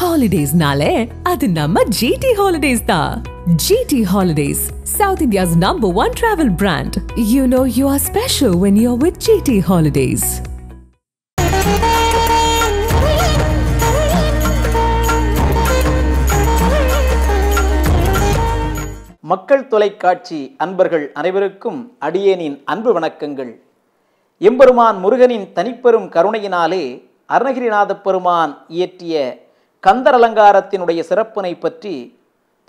ஹாலிடேஸ்னாலே அது நம்ம ஜிடி ஹாலிடேஸ் தான் GT holidays South India's number one travel brand you know you are special when you are with GT holidays மக்கள் தொலைக்காட்சி அன்பர்கள் அனைவருக்கும் அடியேனின் அன்பு வணக்கங்கள். எம்பெருமான் முருகனின் தனிப்பெரும் கருணையினாலே அருணகிரிநாத பெருமான் இயற்றிய கந்தர் அலங்காரத்தினுடைய சிறப்பினை பற்றி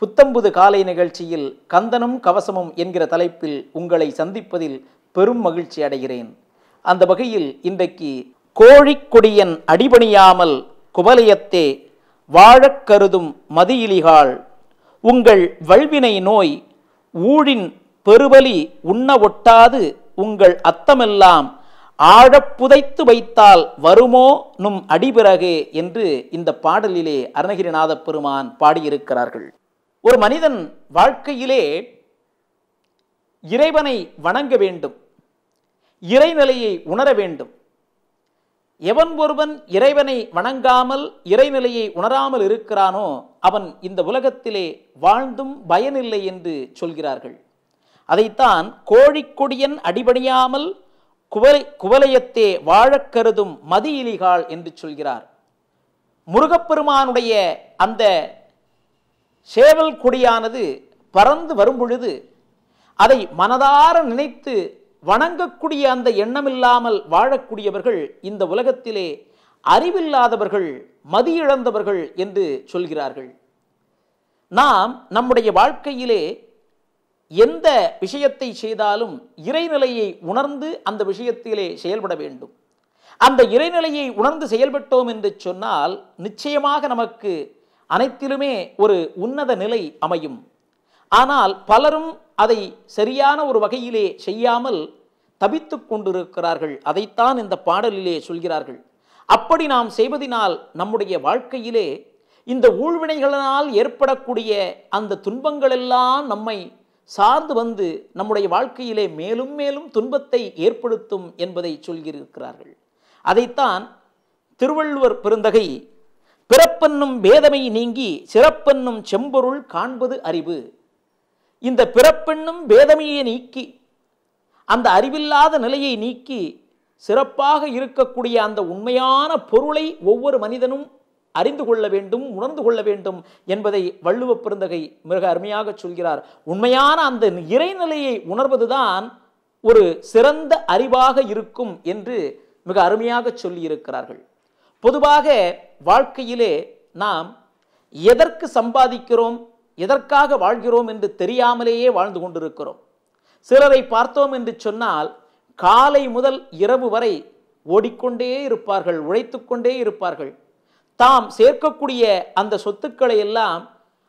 புத்தம்புது காலை நிகழ்ச்சியில் கந்தனும் கவசமும் என்கிற தலைப்பில் உங்களை சந்திப்பதில் பெரும் மகிழ்ச்சி அடைகிறேன். அந்த வகையில் இன்றைக்கு கோழிக்கொடியன் அடிபணியாமல் குவலயத்தே வாழக் கருதும் மதியிலிகாள் உங்கள் வல்வினை நோய் ஊழின் பெருவலி உண்ண ஒட்டாது உங்கள் அத்தமெல்லாம் ஆழப்புதைத்து வைத்தால் வருமோ நும் அடிபிறகு என்று இந்த பாடலிலே அருணகிரிநாத பெருமான் பாடியிருக்கிறார்கள். ஒரு மனிதன் வாழ்க்கையிலே இறைவனை வணங்க வேண்டும் இறைநிலையை உணர வேண்டும். எவன் ஒருவன் இறைவனை வணங்காமல் இறைநிலையை உணராமல் இருக்கிறானோ அவன் இந்த உலகத்திலே வாழ்ந்தும் பயனில்லை என்று சொல்கிறார்கள். அதைத்தான் கோழிக்கொடியன் அடிபணியாமல் குவலை குவலயத்தே வாழக் கருதும் மதியிலிகாள் என்று சொல்கிறார். முருகப்பெருமானுடைய அந்த சேவல் கொடியானது பறந்து வரும் பொழுது அதை மனதார நினைத்து வணங்கக்கூடிய அந்த எண்ணமில்லாமல் வாழக்கூடியவர்கள் இந்த உலகத்திலே அறிவில்லாதவர்கள் மதியிழந்தவர்கள் என்று சொல்கிறார்கள். நாம் நம்முடைய வாழ்க்கையிலே எந்த விஷயத்தை செய்தாலும் இறைநிலையை உணர்ந்து அந்த விஷயத்திலே செயல்பட வேண்டும். அந்த இறைநிலையை உணர்ந்து செயல்பட்டோம் என்று சொன்னால் நிச்சயமாக நமக்கு அனைத்திலுமே ஒரு உன்னத நிலை அமையும். ஆனால் பலரும் அதை சரியான ஒரு வகையிலே செய்யாமல் தவித்து கொண்டிருக்கிறார்கள். அதைத்தான் இந்த பாடலிலே சொல்கிறார்கள். அப்படி நாம் செய்வதினால் நம்முடைய வாழ்க்கையிலே இந்த ஊழ்வினைகளினால் ஏற்படக்கூடிய அந்த துன்பங்களெல்லாம் நம்மை சார்ந்து வந்து நம்முடைய வாழ்க்கையிலே மேலும் மேலும் துன்பத்தை ஏற்படுத்தும் என்பதை சொல்கிறார்கள் அதைத்தான் திருவள்ளுவர் பெருந்தகை பிறப்பென்னும் வேதமை நீங்கி சிறப்பென்னும் செம்பொருள் காண்பது அறிவு. இந்த பிறப்பென்னும் வேதமையை நீக்கி அந்த அறிவில்லாத நிலையை நீக்கி சிறப்பாக இருக்கக்கூடிய அந்த உண்மையான பொருளை ஒவ்வொரு மனிதனும் அறிந்து கொள்ள வேண்டும் உணர்ந்து கொள்ள வேண்டும் என்பதை வள்ளுவ பெருந்தகை மிக அருமையாக சொல்கிறார். உண்மையான அந்த இறைநிலையை உணர்வதுதான் ஒரு சிறந்த அறிவாக இருக்கும் என்று மிக அருமையாக சொல்லியிருக்கிறார்கள். பொதுவாக வாழ்க்கையிலே நாம் எதற்கு சம்பாதிக்கிறோம் எதற்காக வாழ்கிறோம் என்று தெரியாமலேயே வாழ்ந்து கொண்டிருக்கிறோம். சிலரை பார்த்தோம் என்று சொன்னால் காலை முதல் இரவு வரை ஓடிக்கொண்டே இருப்பார்கள் உழைத்து கொண்டே இருப்பார்கள். தாம் சேர்க்கக்கூடிய அந்த சொத்துக்களை எல்லாம்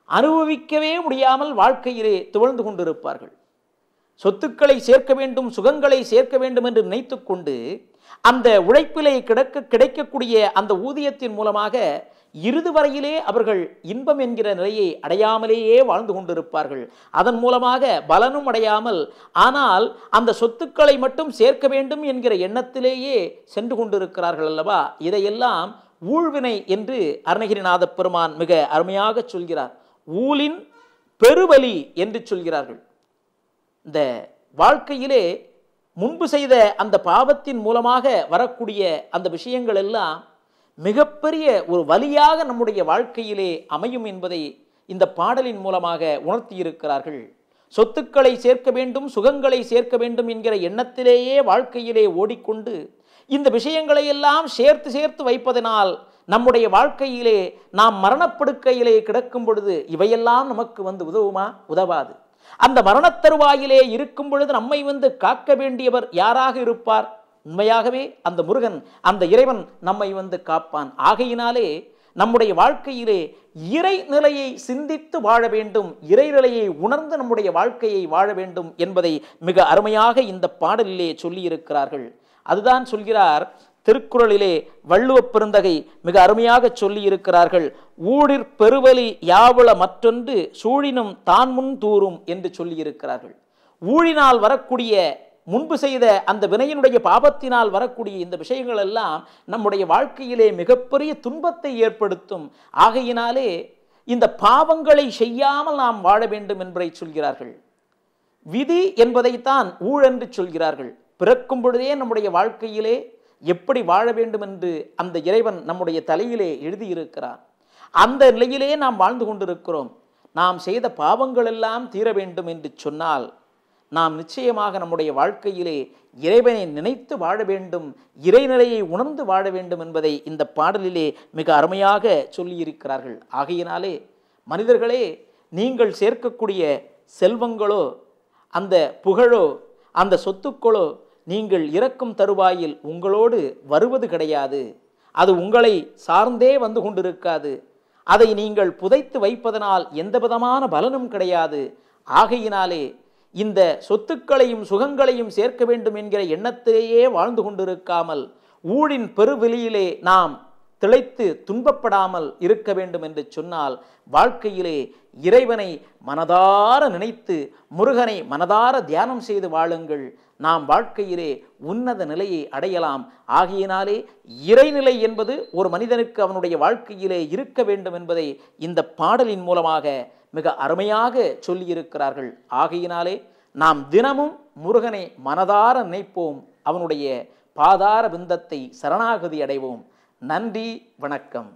அனுபவிக்கவே முடியாமல் வாழ்க்கையிலே துவழ்ந்து கொண்டிருப்பார்கள். சொத்துக்களை சேர்க்க வேண்டும் சுகங்களை சேர்க்க வேண்டும் என்று நினைத்து கொண்டு அந்த உழைப்பிலே கிடக்க கிடைக்கக்கூடிய அந்த ஊதியத்தின் மூலமாக இறுதி வரையிலே அவர்கள் இன்பம் என்கிற நிலையை அடையாமலேயே வாழ்ந்து கொண்டிருப்பார்கள். அதன் மூலமாக பலனும் அடையாமல் ஆனால் அந்த சொத்துக்களை மட்டும் சேர்க்க வேண்டும் என்கிற எண்ணத்திலேயே சென்று கொண்டிருக்கிறார்கள் அல்லவா? இதையெல்லாம் ஊழ்வினை என்று அருணகிரிநாத பெருமான் மிக அருமையாக சொல்கிறார். ஊழின் பெருவலி என்று சொல்கிறார்கள். இந்த வாழ்க்கையிலே முன்பு செய்த அந்த பாவத்தின் மூலமாக வரக்கூடிய அந்த விஷயங்கள் எல்லாம் மிகப்பெரிய ஒரு வலியாக நம்முடைய வாழ்க்கையிலே அமையும் என்பதை இந்த பாடலின் மூலமாக உணர்த்தியிருக்கிறார்கள். சொத்துக்களை சேர்க்க வேண்டும் சுகங்களை சேர்க்க வேண்டும் என்கிற எண்ணத்திலேயே வாழ்க்கையிலே ஓடிக்கொண்டு இந்த விஷயங்களை எல்லாம் சேர்த்து சேர்த்து வைப்பதனால் நம்முடைய வாழ்க்கையிலே நாம் மரணப்படுக்கையிலே கிடக்கும் பொழுது இவையெல்லாம் நமக்கு வந்து உதவுமா? உதவாது. அந்த மரணத்தருவாயிலே இருக்கும் பொழுது நம்மை வந்து காக்க வேண்டியவர் யாராக இருப்பார்? உண்மையாகவே அந்த முருகன் அந்த இறைவன் நம்மை வந்து காப்பான். ஆகையினாலே நம்முடைய வாழ்க்கையிலே இறை நிலையை சிந்தித்து வாழ வேண்டும் இறைநிலையை உணர்ந்து நம்முடைய வாழ்க்கையை வாழ வேண்டும் என்பதை மிக அருமையாக இந்த பாடலிலே சொல்லியிருக்கிறார்கள். அதுதான் சொல்கிறார் திருக்குறளிலே வள்ளுவப் பெருந்தகை மிக அருமையாக சொல்லி இருக்கிறார்கள் ஊழிற் பெருவலி யாவுள மற்றொன்று சூழினும் தான் முன் தூரும் என்று சொல்லியிருக்கிறார்கள். ஊழினால் வரக்கூடிய முன்பு செய்த அந்த வினையினுடைய பாபத்தினால் வரக்கூடிய இந்த விஷயங்கள் எல்லாம் நம்முடைய வாழ்க்கையிலே மிகப்பெரிய துன்பத்தை ஏற்படுத்தும். ஆகையினாலே இந்த பாவங்களை செய்யாமல் நாம் வாழ வேண்டும் என்பதை சொல்கிறார்கள். விதி என்பதைத்தான் ஊழென்று சொல்கிறார்கள். பிறக்கும் பொழுதே நம்முடைய வாழ்க்கையிலே எப்படி வாழ வேண்டும் என்று அந்த இறைவன் நம்முடைய தலையிலே எழுதியிருக்கிறான். அந்த நிலையிலே நாம் வாழ்ந்து கொண்டிருக்கிறோம். நாம் செய்த பாவங்கள் எல்லாம் தீர வேண்டும் என்று சொன்னால் நாம் நிச்சயமாக நம்முடைய வாழ்க்கையிலே இறைவனை நினைத்து வாழ வேண்டும் இறைநிலையை உணர்ந்து வாழ வேண்டும் என்பதை இந்த பாடலிலே மிக அருமையாக சொல்லியிருக்கிறார்கள். ஆகையினாலே மனிதர்களே நீங்கள் சேர்க்கக்கூடிய செல்வங்களோ அந்த புகழோ அந்த சொத்துக்களோ நீங்கள் இறக்கும் தருவாயில் உங்களோடு வருவது கிடையாது. அது உங்களை சார்ந்தே வந்து கொண்டிருக்காது. அதை நீங்கள் புதைத்து வைப்பதனால் எந்த விதமான பலனும் கிடையாது. ஆகையினாலே இந்த சொத்துக்களையும் சுகங்களையும் சேர்க்க வேண்டும் என்கிற எண்ணத்திலேயே வாழ்ந்து கொண்டிருக்காமல் ஊழின் பெருவெளியிலே நாம் திளைத்து துன்பப்படாமல் இருக்க வேண்டும் என்று சொன்னால் வாழ்க்கையிலே இறைவனை மனதார நினைத்து முருகனை மனதார தியானம் செய்து வாழுங்கள். நாம் வாழ்க்கையிலே உன்னத நிலையை அடையலாம். ஆகையினாலே இறைநிலை என்பது ஒரு மனிதனுக்கு அவனுடைய வாழ்க்கையிலே இருக்க வேண்டும் என்பதை இந்த பாடலின் மூலமாக மிக அருமையாக சொல்லியிருக்கிறார்கள். ஆகையினாலே நாம் தினமும் முருகனை மனதார நினைப்போம். அவனுடைய பாதார பிந்தத்தை சரணாகதி அடைவோம். நன்றி வணக்கம்.